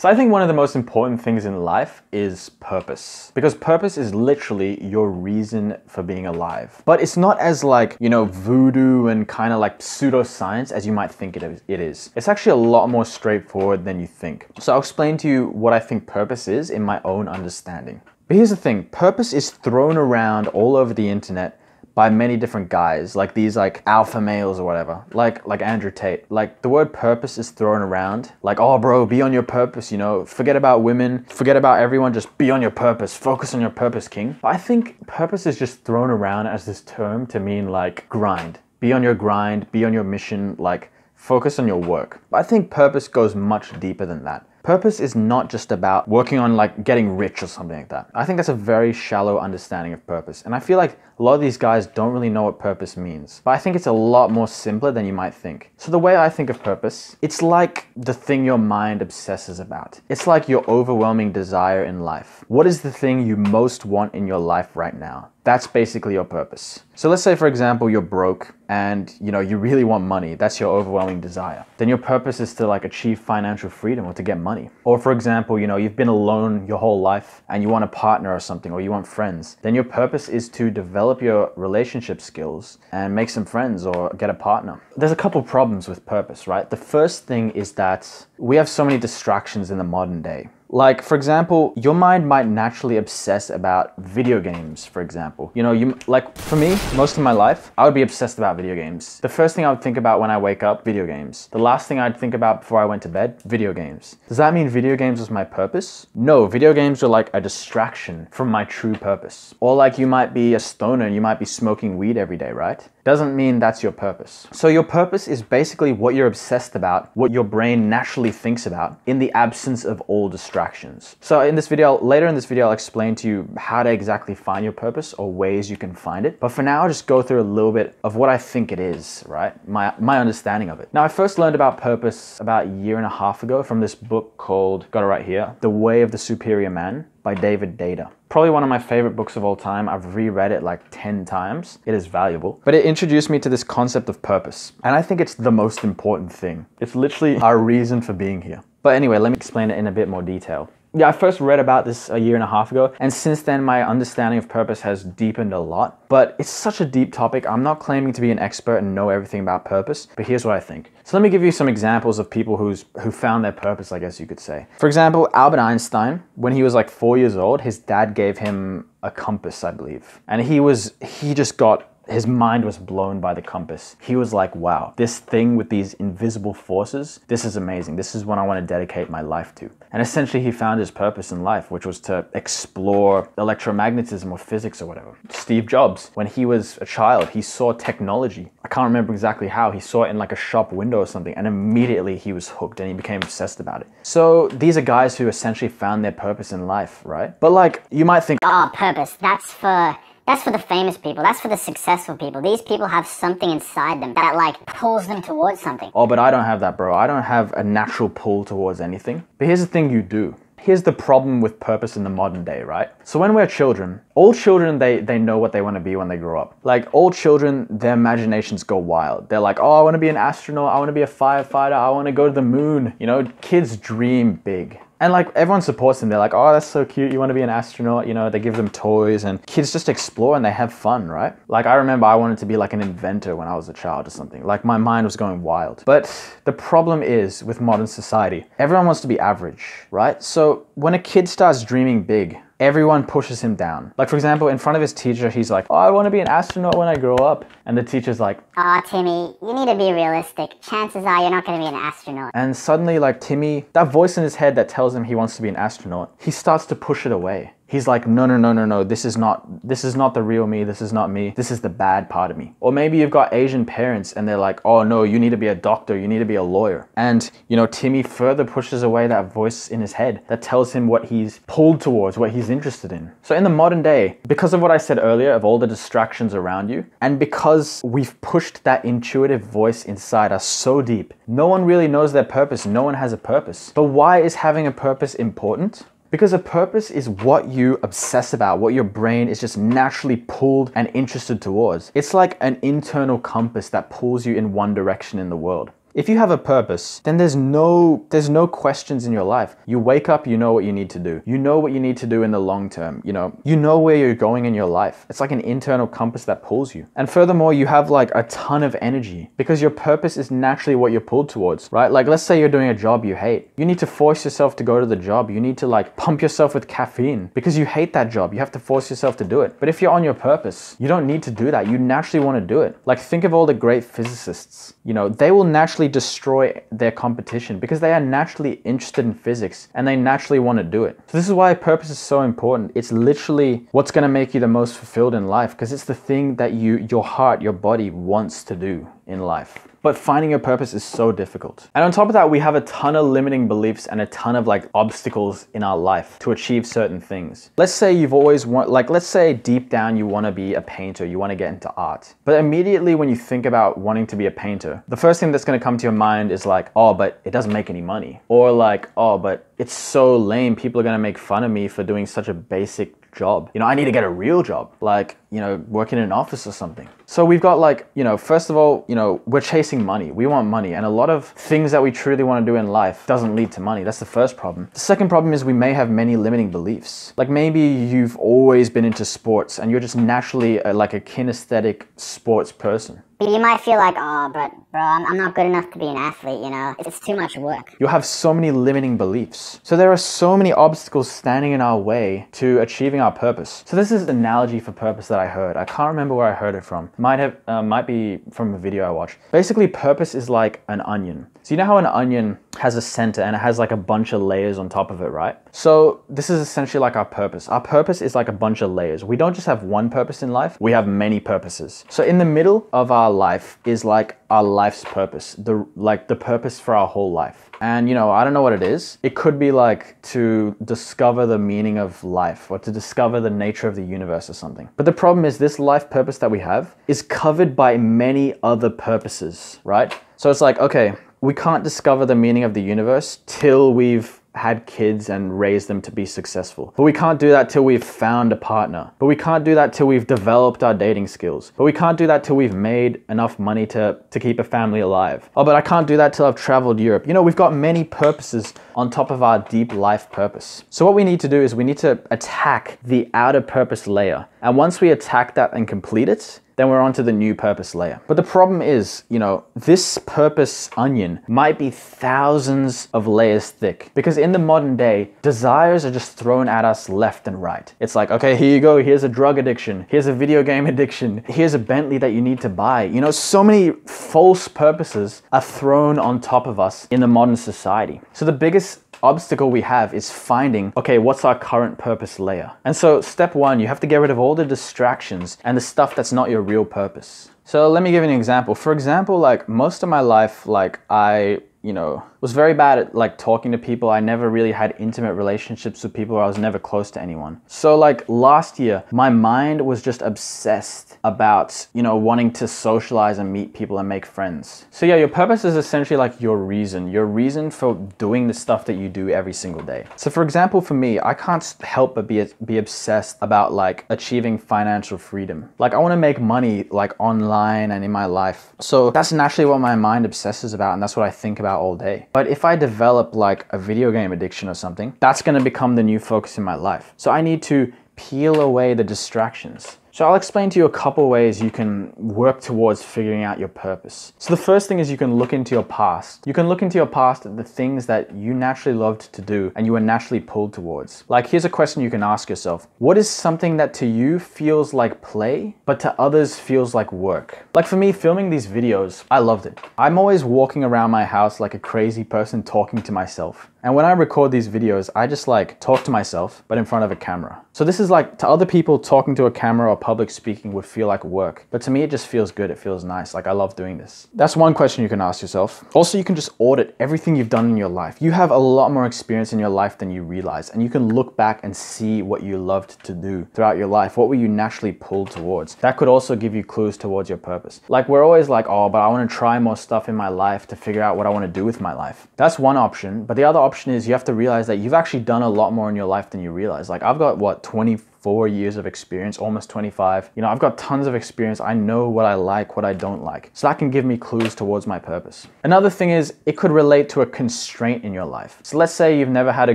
So I think one of the most important things in life is purpose. Because purpose is literally your reason for being alive. But it's not as like, you know, voodoo and kind of like pseudoscience as you might think it is. It's actually a lot more straightforward than you think. So I'll explain to you what I think purpose is in my own understanding. But here's the thing, purpose is thrown around all over the internet by many different guys, like these like alpha males or whatever, like like Andrew Tate. Like the word purpose is thrown around, like oh bro, be on your purpose, you know, forget about women, forget about everyone, just be on your purpose, focus on your purpose, king. I think purpose is just thrown around as this term to mean like grind. Be on your grind, be on your mission, like focus on your work. But I think purpose goes much deeper than that. Purpose is not just about working on like getting rich or something like that. I think that's a very shallow understanding of purpose. And I feel like a lot of these guys don't really know what purpose means. But I think it's a lot more simpler than you might think. So the way I think of purpose, it's like the thing your mind obsesses about. It's like your overwhelming desire in life. What is the thing you most want in your life right now? That's basically your purpose. So let's say for example you're broke and you know you really want money. That's your overwhelming desire. Then your purpose is to like achieve financial freedom or to get money. Or for example, you know, you've been alone your whole life and you want a partner or something or you want friends. Then your purpose is to develop your relationship skills and make some friends or get a partner. There's a couple problems with purpose, right? The first thing is that we have so many distractions in the modern day. Like, for example, your mind might naturally obsess about video games, for example. You know, you like for me, most of my life, I would be obsessed about video games. The first thing I would think about when I wake up, video games. The last thing I'd think about before I went to bed, video games. Does that mean video games was my purpose? No, video games are like a distraction from my true purpose. Or like you might be a stoner and you might be smoking weed every day, right? Doesn't mean that's your purpose. So your purpose is basically what you're obsessed about, what your brain naturally thinks about in the absence of all distractions. So in this video, later in this video, I'll explain to you how to exactly find your purpose or ways you can find it. But for now, I'll just go through a little bit of what I think it is, right? My, my understanding of it. Now, I first learned about purpose about a year and a half ago from this book called, got it right here, The Way of the Superior Man by David Deida. Probably one of my favorite books of all time. I've reread it like 10 times. It is valuable. But it introduced me to this concept of purpose. And I think it's the most important thing. It's literally our reason for being here. But anyway, let me explain it in a bit more detail yeah, I first read about this a year and a half ago, and since then my understanding of purpose has deepened a lot. But it's such a deep topic, I'm not claiming to be an expert and know everything about purpose, but here's what I think. So let me give you some examples of people who's who found their purpose, I guess you could say. For example, Albert Einstein, when he was like four years old, his dad gave him a compass, I believe. And he was he just got his mind was blown by the compass. He was like, wow, this thing with these invisible forces, this is amazing. This is what I want to dedicate my life to. And essentially, he found his purpose in life, which was to explore electromagnetism or physics or whatever. Steve Jobs, when he was a child, he saw technology. I can't remember exactly how. He saw it in like a shop window or something, and immediately he was hooked and he became obsessed about it. So these are guys who essentially found their purpose in life, right? But like, you might think, oh, purpose, that's for that's for the famous people. That's for the successful people. These people have something inside them that like pulls them towards something. Oh, but I don't have that, bro. I don't have a natural pull towards anything. But here's the thing you do. Here's the problem with purpose in the modern day, right? So when we're children, all children, they, they know what they want to be when they grow up. Like all children, their imaginations go wild. They're like, oh, I want to be an astronaut. I want to be a firefighter. I want to go to the moon. You know, kids dream big. And like everyone supports them. They're like, oh, that's so cute. You want to be an astronaut. You know, they give them toys and kids just explore and they have fun, right? Like I remember I wanted to be like an inventor when I was a child or something. Like my mind was going wild. But the problem is with modern society, everyone wants to be average, right? So when a kid starts dreaming big, everyone pushes him down. Like for example, in front of his teacher, he's like, "Oh, I want to be an astronaut when I grow up," and the teacher's like, "Oh, Timmy, you need to be realistic. Chances are you're not going to be an astronaut." And suddenly, like Timmy, that voice in his head that tells him he wants to be an astronaut, he starts to push it away he's like no no no no no. This is not this is not the real me. This is not me. This is the bad part of me. Or maybe you've got asian parents and they're like oh no you need to be a doctor. You need to be a lawyer. And you know timmy further pushes away that voice in his head that tells him what he's pulled towards what he's interested in. So in the modern day because of what i said earlier of all the distractions around you and because we've pushed that intuitive voice inside us so deep no one really knows their purpose. No one has a purpose. But why is having a purpose important because a purpose is what you obsess about, what your brain is just naturally pulled and interested towards. It's like an internal compass that pulls you in one direction in the world. If you have a purpose, then there's no there's no questions in your life. You wake up, you know what you need to do. You know what you need to do in the long term, you know. You know where you're going in your life. It's like an internal compass that pulls you. And furthermore, you have like a ton of energy because your purpose is naturally what you're pulled towards, right? Like let's say you're doing a job you hate. You need to force yourself to go to the job. You need to like pump yourself with caffeine because you hate that job. You have to force yourself to do it. But if you're on your purpose, you don't need to do that. You naturally want to do it. Like think of all the great physicists. You know, they will naturally destroy their competition because they are naturally interested in physics and they naturally want to do it. So this is why purpose is so important. It's literally what's going to make you the most fulfilled in life because it's the thing that you your heart, your body wants to do in life. But finding your purpose is so difficult. And on top of that, we have a ton of limiting beliefs and a ton of like obstacles in our life to achieve certain things. Let's say you've always want like let's say deep down you want to be a painter, you want to get into art. But immediately when you think about wanting to be a painter, the first thing that's going to come to your mind is like, "Oh, but it doesn't make any money." Or like, "Oh, but it's so lame. People are to make fun of me for doing such a basic job. You know, I need to get a real job, like, you know, working in an office or something. So we've got like, you know, first of all, you know, we're chasing money. We want money. And a lot of things that we truly want to do in life doesn't lead to money. That's the first problem. The second problem is we may have many limiting beliefs. Like maybe you've always been into sports and you're just naturally a, like a kinesthetic sports person. But you might feel like, oh, but bro, I'm, I'm not good enough to be an athlete, you know? It's, too much work. You'll have so many limiting beliefs. So there are so many obstacles standing in our way to achieving our purpose. So this is an analogy for purpose that I heard. I can't remember where I heard it from. Might have, uh, might be from a video I watched. Basically, purpose is like an onion. So you know how an onion has a center and it has like a bunch of layers on top of it, right? So this is essentially like our purpose. Our purpose is like a bunch of layers. We don't just have one purpose in life, we have many purposes. So in the middle of our life is like our life's purpose, the like the purpose for our whole life. And you know, I don't know what it is. It could be like to discover the meaning of life or to discover the nature of the universe or something. But the problem is this life purpose that we have is covered by many other purposes, right? So it's like, okay, we can't discover the meaning of the universe till we've had kids and raised them to be successful. But we can't do that till we've found a partner. But we can't do that till we've developed our dating skills. But we can't do that till we've made enough money to, to keep a family alive. Oh, but I can't do that till I've traveled Europe. You know, we've got many purposes on top of our deep life purpose. So what we need to do is we need to attack the outer purpose layer. And once we attack that and complete it, then we're on to the new purpose layer. But the problem is, you know, this purpose onion might be thousands of layers thick because in the modern day, desires are just thrown at us left and right. It's like, okay, here you go, here's a drug addiction, here's a video game addiction, here's a Bentley that you need to buy. You know, so many false purposes are thrown on top of us in the modern society. So the biggest obstacle we have is finding, okay, what's our current purpose layer? And so step one, you have to get rid of all the distractions and the stuff that's not your real purpose. So let me give you an example. For example, like most of my life, like I you know, was very bad at like talking to people. I never really had intimate relationships with people. I was never close to anyone. So like last year, my mind was just obsessed about, you know, wanting to socialize and meet people and make friends. So yeah, your purpose is essentially like your reason, your reason for doing the stuff that you do every single day. So for example, for me, I can't help but be be obsessed about like achieving financial freedom. Like I want to make money like online and in my life. So that's naturally what my mind obsesses about and that's what I think about all day. But if I develop like a video game addiction or something, that's gonna become the new focus in my life. So I need to peel away the distractions. So I'll explain to you a couple ways you can work towards figuring out your purpose. So the first thing is you can look into your past. You can look into your past at the things that you naturally loved to do and you were naturally pulled towards. Like here's a question you can ask yourself. What is something that to you feels like play, but to others feels like work? Like for me, filming these videos, I loved it. I'm always walking around my house like a crazy person talking to myself. And when I record these videos, I just like talk to myself, but in front of a camera. So this is like to other people, talking to a camera or public speaking would feel like work. But to me, it just feels good. It feels nice. Like I love doing this. That's one question you can ask yourself. Also, you can just audit everything you've done in your life. You have a lot more experience in your life than you realize. And you can look back and see what you loved to do throughout your life. What were you naturally pulled towards? That could also give you clues towards your purpose. Like we're always like, oh, but I want to try more stuff in my life to figure out what I want to do with my life. That's one option. But the other option is you have to realize that you've actually done a lot more in your life than you realize. Like I've got what 20 24 years of experience, almost 25. You know, I've got tons of experience. I know what I like, what I don't like. So that can give me clues towards my purpose. Another thing is it could relate to a constraint in your life. So let's say you've never had a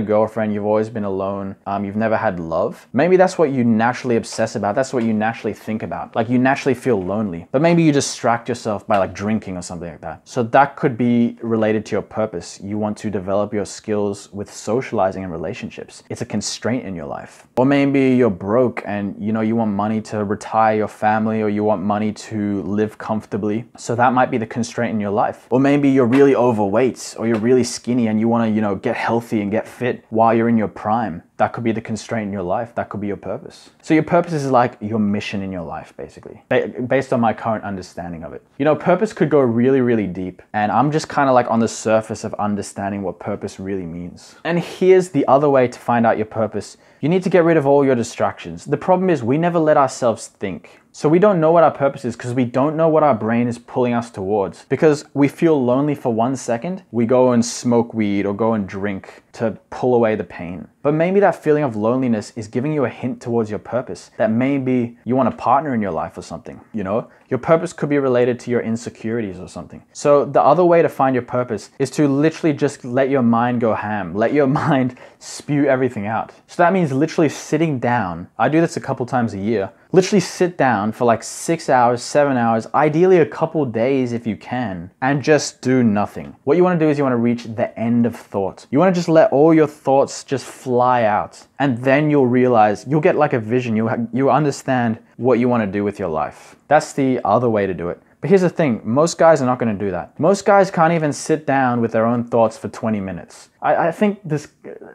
girlfriend, you've always been alone, um, you've never had love. Maybe that's what you naturally obsess about. That's what you naturally think about. Like you naturally feel lonely, but maybe you distract yourself by like drinking or something like that. So that could be related to your purpose. You want to develop your skills with socializing and relationships. It's a constraint in your life. Or maybe you're broke and you know you want money to retire your family or you want money to live comfortably. So that might be the constraint in your life. Or maybe you're really overweight or you're really skinny and you want to, you know, get healthy and get fit while you're in your prime. That could be the constraint in your life. That could be your purpose. So your purpose is like your mission in your life, basically, based on my current understanding of it. You know, purpose could go really, really deep. And I'm just kind of like on the surface of understanding what purpose really means. And here's the other way to find out your purpose. You need to get rid of all your distractions. The problem is we never let ourselves think. So we don't know what our purpose is because we don't know what our brain is pulling us towards. Because we feel lonely for one second, we go and smoke weed or go and drink to pull away the pain. But maybe that feeling of loneliness is giving you a hint towards your purpose. That maybe you want a partner in your life or something, you know? Your purpose could be related to your insecurities or something. So the other way to find your purpose is to literally just let your mind go ham. Let your mind spew everything out. So that means literally sitting down. I do this a couple times a year. Literally sit down for like six hours, seven hours, ideally a couple days if you can, and just do nothing. What you want to do is you want to reach the end of thought. You want to just let all your thoughts just fly out. And then you'll realize, you'll get like a vision. You'll, you'll understand what you want to do with your life. That's the other way to do it. But here's the thing most guys are not going to do that. Most guys can't even sit down with their own thoughts for 20 minutes. I, I, think this,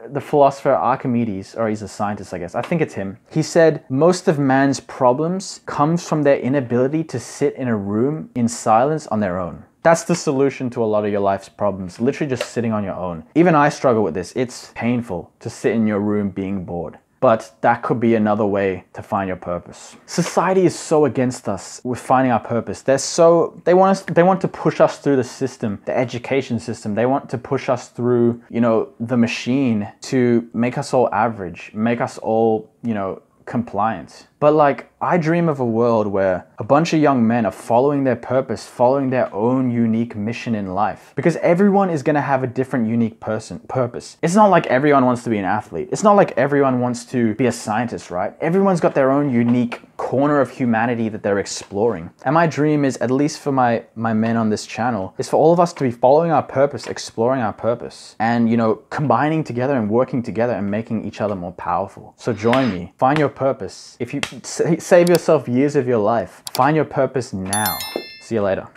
the philosopher Archimedes, or he's a scientist, I guess, I think it's him. He said most of man's problems comes from their inability to sit in a room in silence on their own. That's the solution to a lot of your life's problems, literally just sitting on your own. Even I struggle with this. It's painful to sit in your room being bored but that could be another way to find your purpose. Society is so against us with finding our purpose. They're so they want us they want to push us through the system, the education system. They want to push us through, you know, the machine to make us all average, make us all, you know, compliant. But like I dream of a world where a bunch of young men are following their purpose, following their own unique mission in life. Because everyone is going to have a different unique person purpose. It's not like everyone wants to be an athlete. It's not like everyone wants to be a scientist, right? Everyone's got their own unique corner of humanity that they're exploring. And my dream is at least for my my men on this channel is for all of us to be following our purpose, exploring our purpose and you know, combining together and working together and making each other more powerful. So join me. Find your purpose. If you save yourself years of your life. Find your purpose now. See you later.